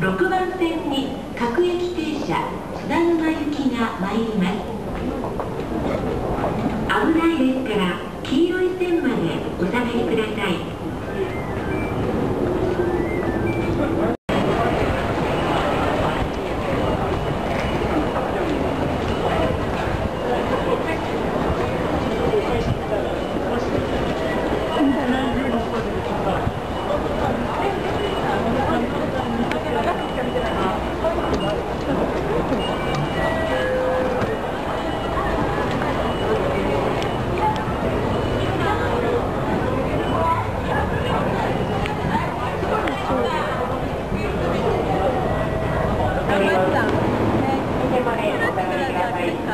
6番線に各駅停車津田沼行きが参ります。危ないでから黄色い線までお下が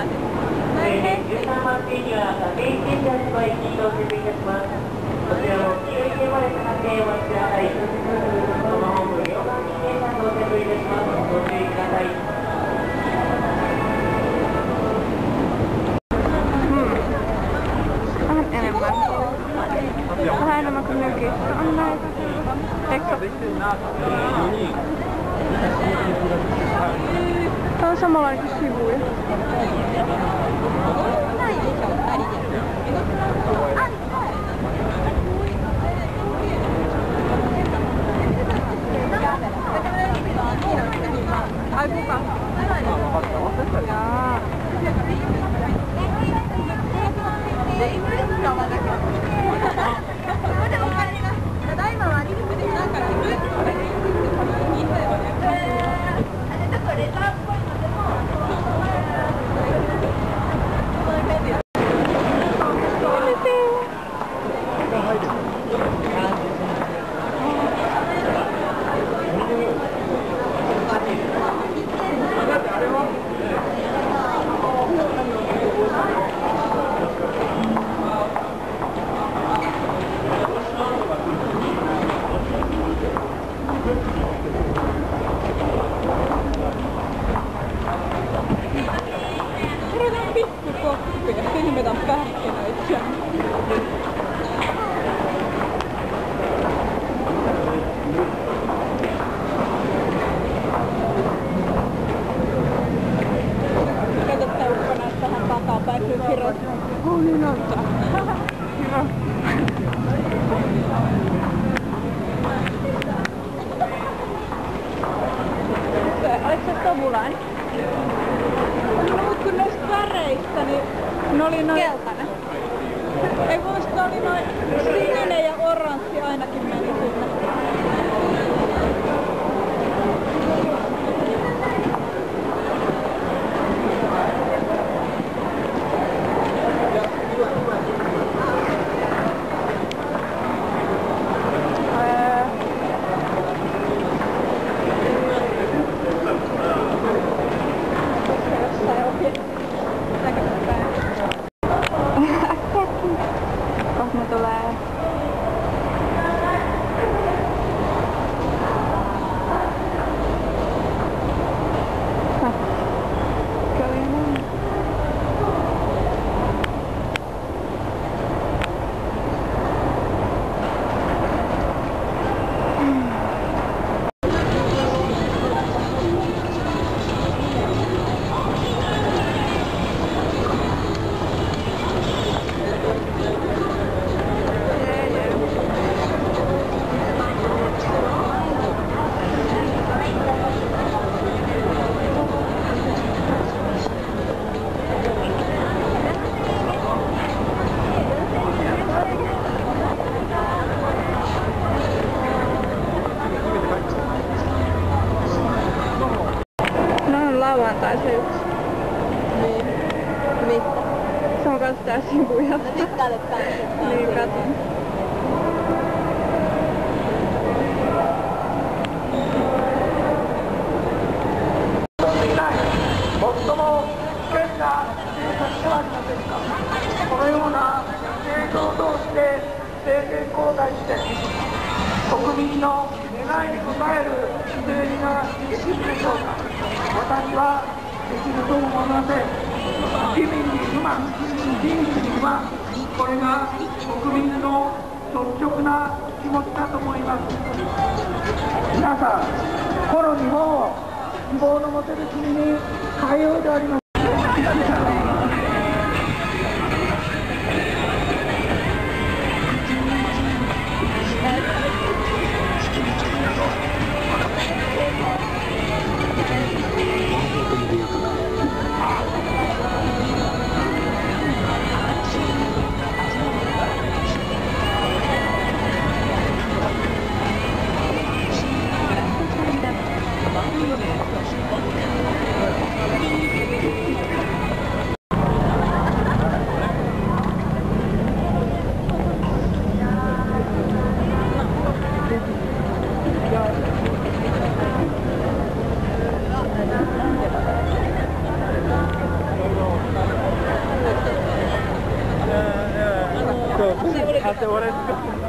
ます大変13番線には立て駅電車発売に到着いたしますこちらも黄色い電話で下がってお待ちくださいこのホーム4番に電車到着いたしますご注意くださいできてるなっていうのに。Tam są malarki Shibuya. Yeah. avantaj ajus. Niin. Mitta. Se on kans tää sivuja. No nyt täällä päästetään. Niin, katon. 国民の願いに応える姿勢ができるでしょうか。私にはできると思いません。市民に不満人事に不満これが国民の率直な気持ちだと思います皆さんこの日本を希望の持てる国に変えようであります Dejate por esto.